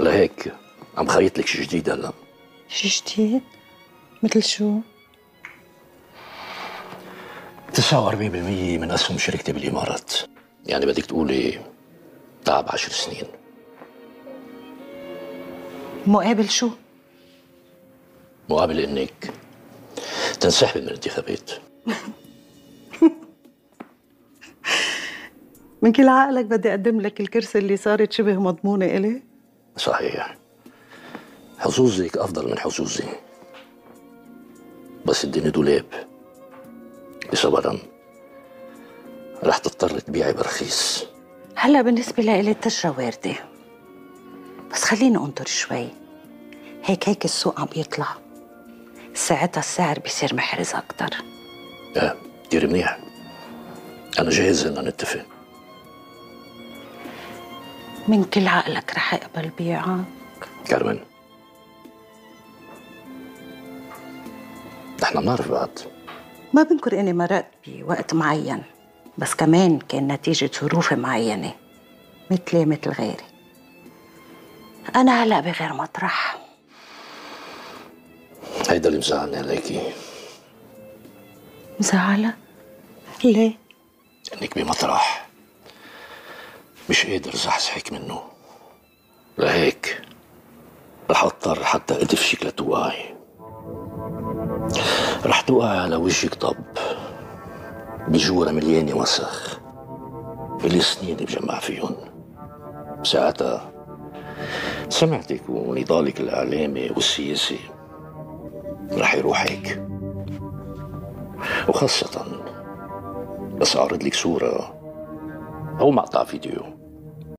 لهيك عم خيط لك شي جديد هلا. شي جديد؟ مثل شو؟ 49% من أسهم شركتي بالإمارات. يعني بدك تقولي تعب عشر سنين. مقابل شو؟ مقابل إنك تنسحبي من الانتخابات. من كل عقلك بدي أقدم لك الكرسي اللي صارت شبه مضمونة إلي؟ صحيح. حظوظك أفضل من حظوظي. بس الدنيا دولاب. بصبرا. رح تضطر تبيعي برخيص. هلا بالنسبة لإلي التجرة واردة. بس خليني أنطر شوي. هيك هيك السوق عم يطلع. ساعتها السعر بيصير محرز أكتر. آه كتير منيح. أنا جاهز ان نتفق. من كل عقلك رح أقبل بيعك. كارمن نحن بنعرف بعض. ما بنكر إني مرقت بوقت معين بس كمان كان نتيجة ظروف معينة مثلي مثل غيري. أنا هلأ بغير مطرح. هيدا اللي مزعلني عليكي. مزعلة؟ ليه؟ إنك بمطرح. مش قادر زحزحك منه. لهيك رح اضطر حتى ادفشك لتوقعي رح توقعي على وجهك طب. بجورة مليانة وسخ. اللي سنين بجمع فيهم ساعتها سمعتك ونضالك الإعلامي والسياسي رح يروح هيك. وخاصة بس أعرض لك صورة dans ma vidéo.